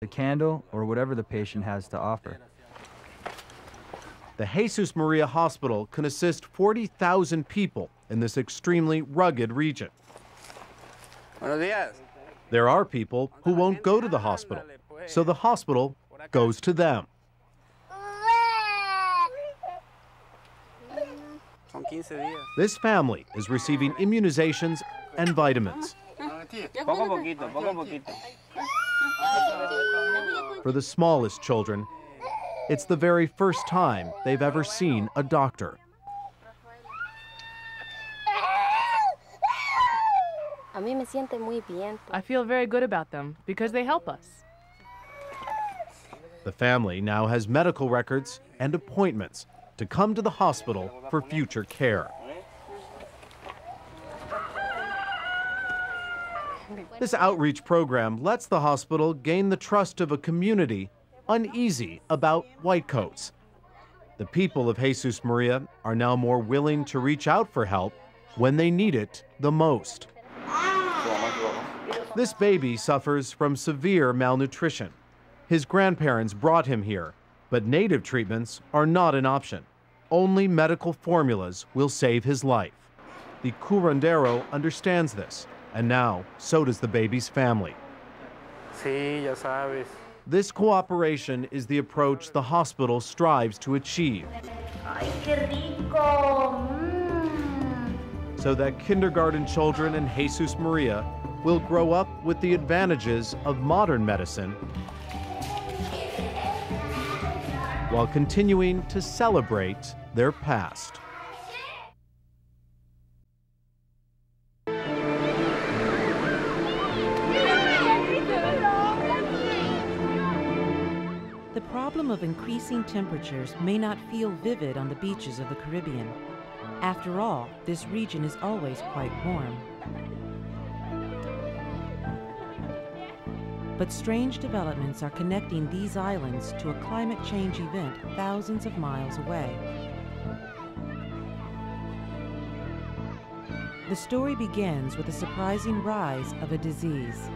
the candle, or whatever the patient has to offer. The Jesus Maria Hospital can assist 40,000 people in this extremely rugged region. There are people who won't go to the hospital, so the hospital goes to them. This family is receiving immunizations and vitamins. For the smallest children, it's the very first time they've ever seen a doctor. I feel very good about them because they help us. The family now has medical records and appointments to come to the hospital for future care. This outreach program lets the hospital gain the trust of a community uneasy about white coats. The people of Jesus Maria are now more willing to reach out for help when they need it the most. This baby suffers from severe malnutrition. His grandparents brought him here, but native treatments are not an option. Only medical formulas will save his life. The curandero understands this, and now so does the baby's family. Sí, ya sabes. This cooperation is the approach the hospital strives to achieve. Ay. Mm. so that kindergarten children in Jesus Maria will grow up with the advantages of modern medicine while continuing to celebrate their past. Problem of increasing temperatures may not feel vivid on the beaches of the Caribbean. After all, this region is always quite warm. But strange developments are connecting these islands to a climate change event thousands of miles away. The story begins with a surprising rise of a disease.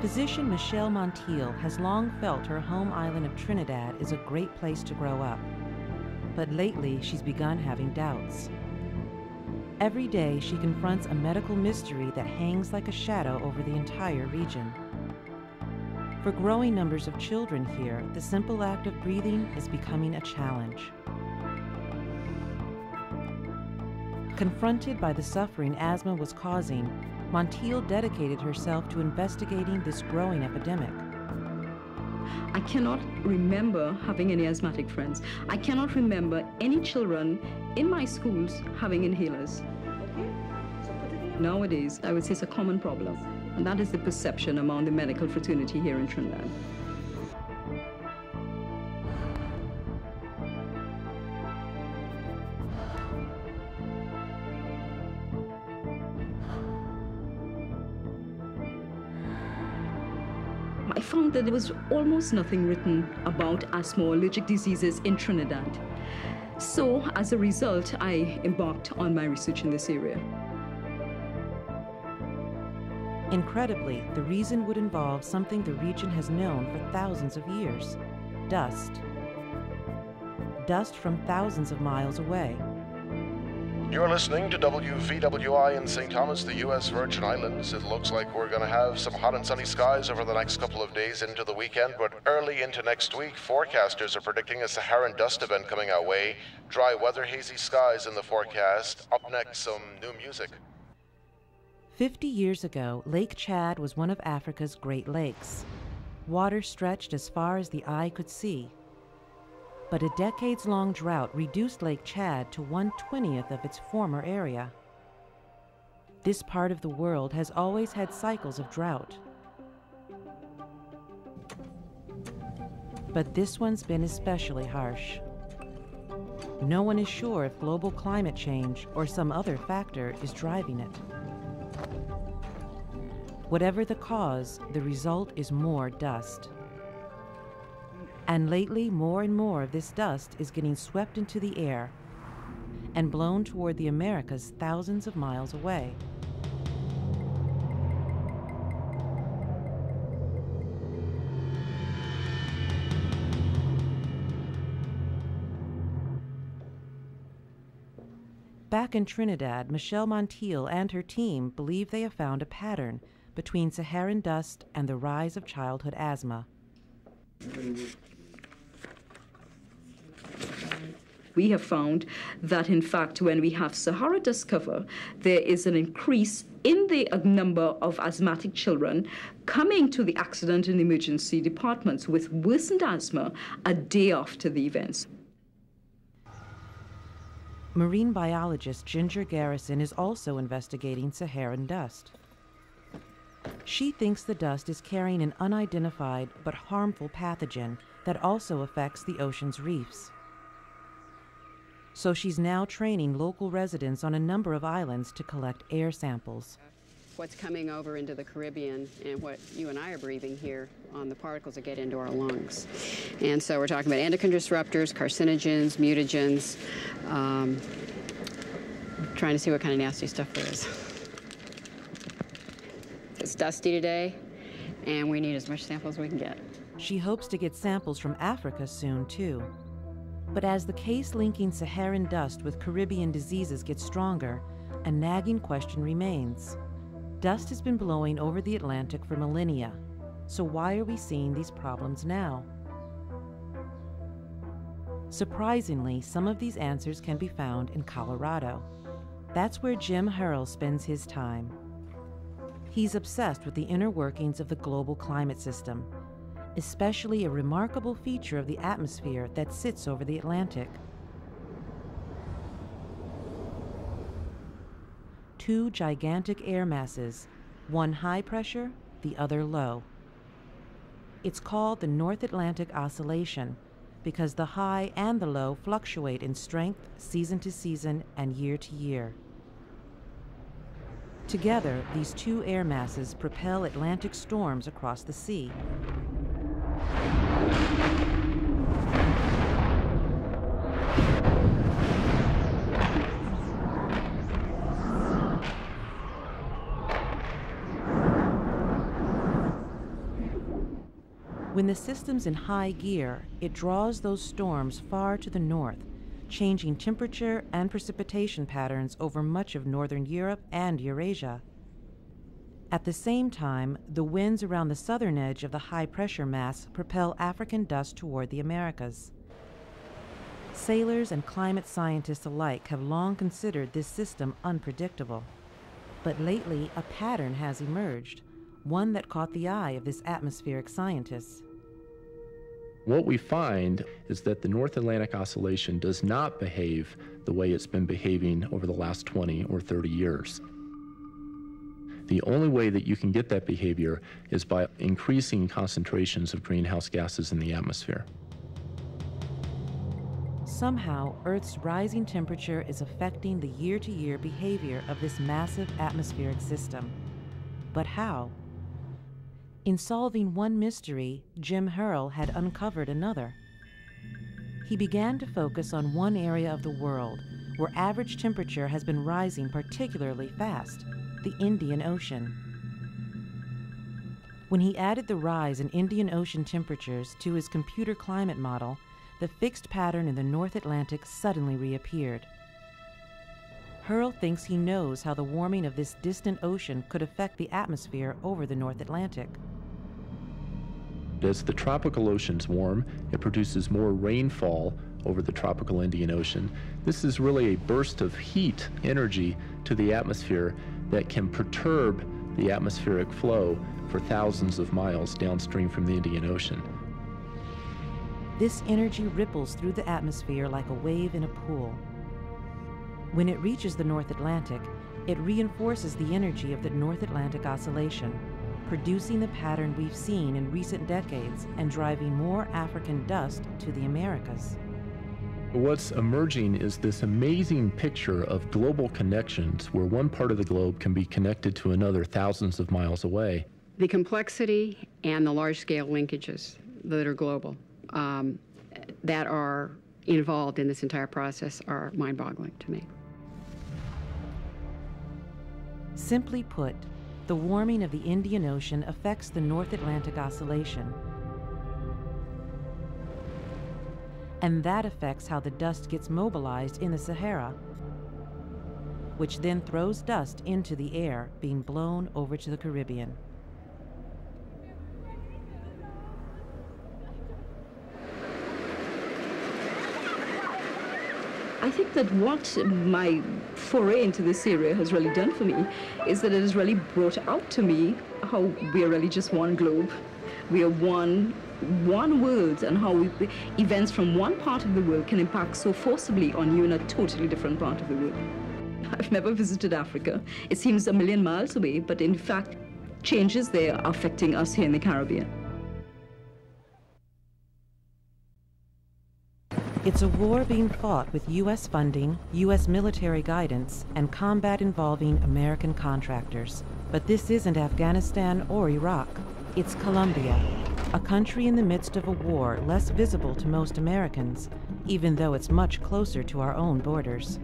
Physician Michelle Monteil has long felt her home island of Trinidad is a great place to grow up. But lately, she's begun having doubts. Every day, she confronts a medical mystery that hangs like a shadow over the entire region. For growing numbers of children here, the simple act of breathing is becoming a challenge. Confronted by the suffering asthma was causing, Monteil dedicated herself to investigating this growing epidemic. I cannot remember having any asthmatic friends. I cannot remember any children in my schools having inhalers. Nowadays, I would say it's a common problem, and that is the perception among the medical fraternity here in Trinidad. I found that there was almost nothing written about asthma or allergic diseases in Trinidad. So, as a result, I embarked on my research in this area. Incredibly, the reason would involve something the region has known for thousands of years dust. Dust from thousands of miles away. You're listening to WVWI in St. Thomas, the U.S. Virgin Islands. It looks like we're going to have some hot and sunny skies over the next couple of days into the weekend, but early into next week, forecasters are predicting a Saharan dust event coming our way. Dry weather, hazy skies in the forecast. Up next, some new music. Fifty years ago, Lake Chad was one of Africa's Great Lakes. Water stretched as far as the eye could see. But a decades long drought reduced Lake Chad to 1/20th of its former area. This part of the world has always had cycles of drought. But this one's been especially harsh. No one is sure if global climate change or some other factor is driving it. Whatever the cause, the result is more dust. And lately, more and more of this dust is getting swept into the air and blown toward the Americas thousands of miles away. Back in Trinidad, Michelle Monteil and her team believe they have found a pattern between Saharan dust and the rise of childhood asthma. We have found that, in fact, when we have Sahara dust cover, there is an increase in the uh, number of asthmatic children coming to the accident and emergency departments with worsened asthma a day after the events. Marine biologist Ginger Garrison is also investigating Saharan dust. She thinks the dust is carrying an unidentified but harmful pathogen that also affects the ocean's reefs. So she's now training local residents on a number of islands to collect air samples. What's coming over into the Caribbean and what you and I are breathing here on the particles that get into our lungs. And so we're talking about endocrine disruptors, carcinogens, mutagens, um, trying to see what kind of nasty stuff there is. It's dusty today, and we need as much sample as we can get. She hopes to get samples from Africa soon, too. But as the case linking Saharan dust with Caribbean diseases gets stronger, a nagging question remains. Dust has been blowing over the Atlantic for millennia, so why are we seeing these problems now? Surprisingly, some of these answers can be found in Colorado. That's where Jim Hurrell spends his time. He's obsessed with the inner workings of the global climate system, especially a remarkable feature of the atmosphere that sits over the Atlantic. Two gigantic air masses, one high pressure, the other low. It's called the North Atlantic Oscillation because the high and the low fluctuate in strength season to season and year to year. Together, these two air masses propel Atlantic storms across the sea. When the system's in high gear, it draws those storms far to the north, changing temperature and precipitation patterns over much of northern Europe and Eurasia. At the same time, the winds around the southern edge of the high pressure mass propel African dust toward the Americas. Sailors and climate scientists alike have long considered this system unpredictable. But lately, a pattern has emerged, one that caught the eye of this atmospheric scientist. What we find is that the North Atlantic Oscillation does not behave the way it's been behaving over the last 20 or 30 years. The only way that you can get that behavior is by increasing concentrations of greenhouse gases in the atmosphere. Somehow, Earth's rising temperature is affecting the year to year behavior of this massive atmospheric system. But how? In solving one mystery, Jim Hurrell had uncovered another. He began to focus on one area of the world where average temperature has been rising particularly fast the Indian Ocean. When he added the rise in Indian Ocean temperatures to his computer climate model, the fixed pattern in the North Atlantic suddenly reappeared. Hurrell thinks he knows how the warming of this distant ocean could affect the atmosphere over the North Atlantic. As the tropical oceans warm, it produces more rainfall over the tropical Indian Ocean. This is really a burst of heat energy to the atmosphere that can perturb the atmospheric flow for thousands of miles downstream from the Indian Ocean. This energy ripples through the atmosphere like a wave in a pool. When it reaches the North Atlantic, it reinforces the energy of the North Atlantic Oscillation, producing the pattern we've seen in recent decades and driving more African dust to the Americas. What's emerging is this amazing picture of global connections where one part of the globe can be connected to another thousands of miles away. The complexity and the large scale linkages that are global um, that are involved in this entire process are mind boggling to me. Simply put, the warming of the Indian Ocean affects the North Atlantic Oscillation. And that affects how the dust gets mobilized in the Sahara. which then throws dust into the air, being blown over to the Caribbean. I think that what my foray into this area has really done for me is that it has really brought out to me how we are really just one globe. We are one one world and how we, events from one part of the world can impact so forcibly on you in a totally different part of the world. I've never visited Africa. It seems a million miles away, but in fact, changes there are affecting us here in the Caribbean. It's a war being fought with U.S. funding, U.S. military guidance, and combat involving American contractors. But this isn't Afghanistan or Iraq. It's Colombia, a country in the midst of a war less visible to most Americans, even though it's much closer to our own borders.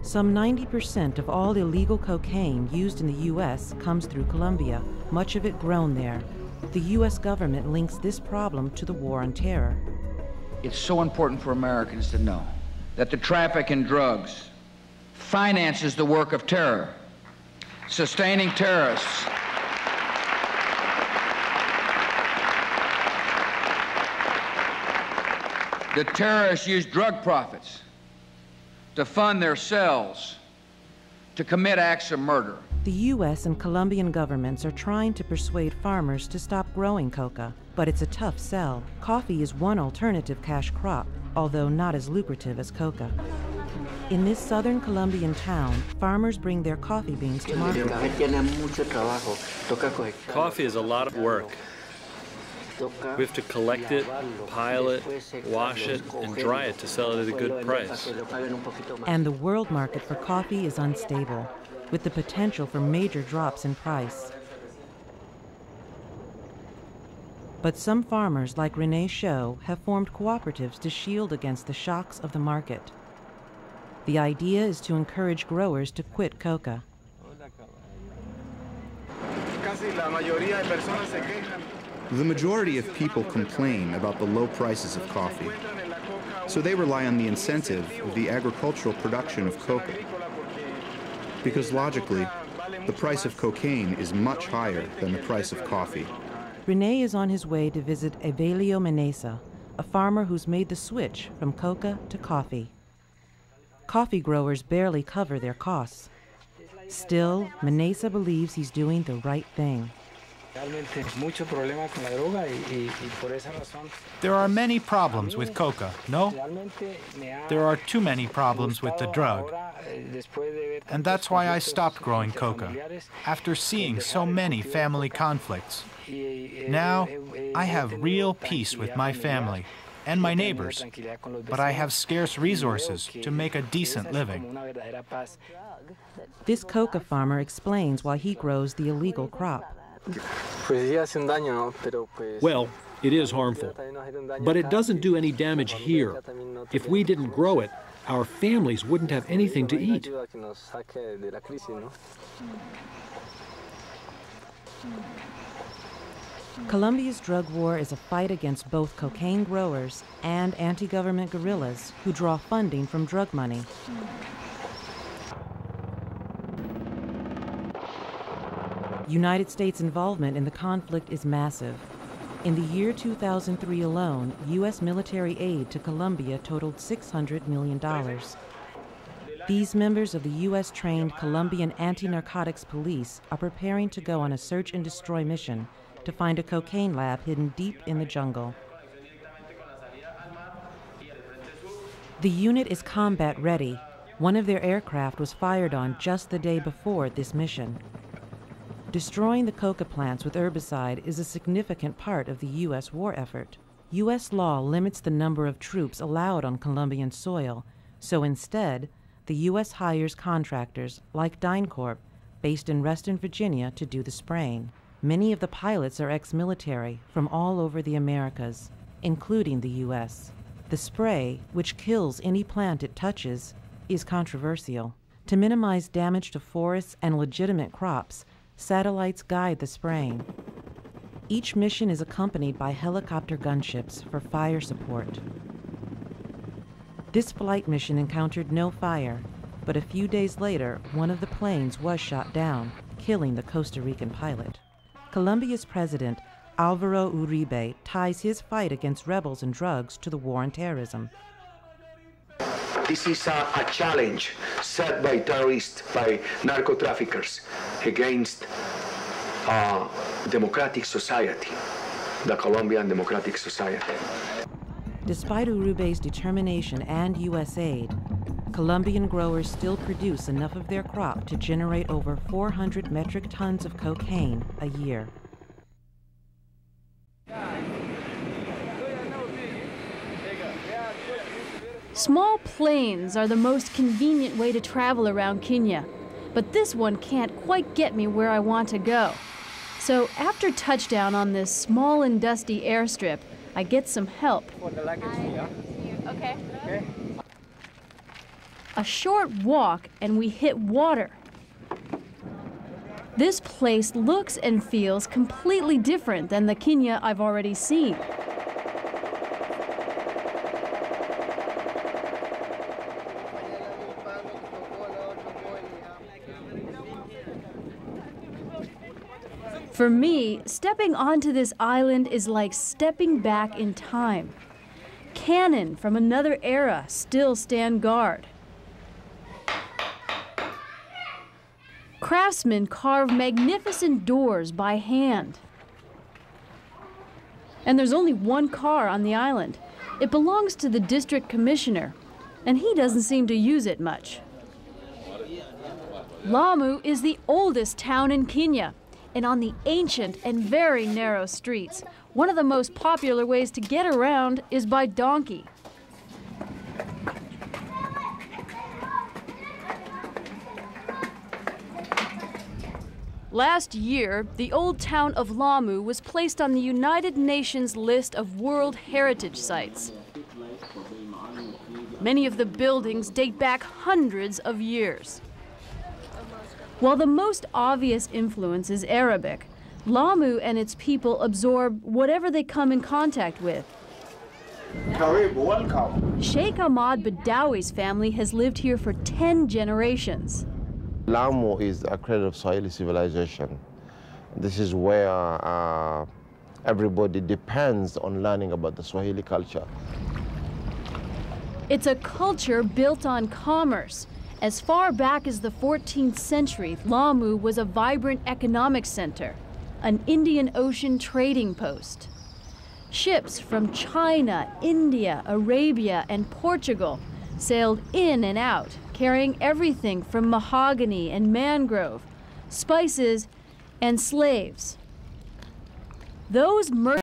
Some 90% of all illegal cocaine used in the U.S. comes through Colombia, much of it grown there. The U.S. government links this problem to the war on terror. It's so important for Americans to know that the traffic in drugs finances the work of terror, sustaining terrorists. The terrorists use drug profits to fund their cells, to commit acts of murder. The U.S. and Colombian governments are trying to persuade farmers to stop growing coca, but it's a tough sell. Coffee is one alternative cash crop, although not as lucrative as coca. In this southern Colombian town, farmers bring their coffee beans to market. Coffee is a lot of work. We have to collect it, pile it, wash it, and dry it to sell it at a good price. And the world market for coffee is unstable, with the potential for major drops in price. But some farmers, like Renee Show, have formed cooperatives to shield against the shocks of the market. The idea is to encourage growers to quit coca. The majority of people complain about the low prices of coffee, so they rely on the incentive of the agricultural production of coca. Because logically, the price of cocaine is much higher than the price of coffee. Rene is on his way to visit Evelio Menesa, a farmer who's made the switch from coca to coffee. Coffee growers barely cover their costs. Still, Menesa believes he's doing the right thing. There are many problems with coca, no? There are too many problems with the drug. And that's why I stopped growing coca, after seeing so many family conflicts. Now, I have real peace with my family and my neighbors, but I have scarce resources to make a decent living. This coca farmer explains why he grows the illegal crop. Well, it is harmful, but it doesn't do any damage here. If we didn't grow it, our families wouldn't have anything to eat. Colombia's drug war is a fight against both cocaine growers and anti government guerrillas who draw funding from drug money. United States involvement in the conflict is massive. In the year 2003 alone, U.S. military aid to Colombia totaled $600 million. These members of the U.S. trained Colombian anti narcotics police are preparing to go on a search and destroy mission to find a cocaine lab hidden deep in the jungle. The unit is combat ready. One of their aircraft was fired on just the day before this mission. Destroying the coca plants with herbicide is a significant part of the U.S. war effort. U.S. law limits the number of troops allowed on Colombian soil, so instead, the U.S. hires contractors like DynCorp, based in Reston, Virginia, to do the spraying. Many of the pilots are ex military from all over the Americas, including the U.S. The spray, which kills any plant it touches, is controversial. To minimize damage to forests and legitimate crops, satellites guide the spraying. Each mission is accompanied by helicopter gunships for fire support. This flight mission encountered no fire, But a few days later, one of the planes was shot down, killing the Costa Rican pilot. Colombia's president, Alvaro Uribe, ties his fight against rebels and drugs to the war on terrorism. This is a, a challenge set by terrorists, by narco traffickers against uh, democratic society, the Colombian democratic society. Despite Uribe's determination and U.S. aid, Colombian growers still produce enough of their crop to generate over 400 metric tons of cocaine a year. Small planes are the most convenient way to travel around Kenya, but this one can't quite get me where I want to go. So after touchdown on this small and dusty airstrip, I get some help. Okay. A short walk and we hit water. This place looks and feels completely different than the Kenya I've already seen. For me, stepping onto this island is like stepping back in time. Cannon from another era still stand guard. Craftsmen carve magnificent doors by hand. And there's only one car on the island. It belongs to the district commissioner, and he doesn't seem to use it much. Lamu is the oldest town in Kenya, and on the ancient and very narrow streets, one of the most popular ways to get around is by donkey. Last year, the old town of Lamu was placed on the United Nations list of World Heritage Sites. Many of the buildings date back hundreds of years. While the most obvious influence is Arabic, Lamu and its people absorb whatever they come in contact with. welcome. Sheikh Ahmad Badawi's family has lived here for 10 generations. Lamu is a credit of Swahili civilization. This is where uh, everybody depends on learning about the Swahili culture. It's a culture built on commerce. As far back as the 14th century, Lamu was a vibrant economic center, an Indian Ocean trading post. Ships from China, India, Arabia, and Portugal sailed in and out, carrying everything from mahogany and mangrove, spices, and slaves. Those mer-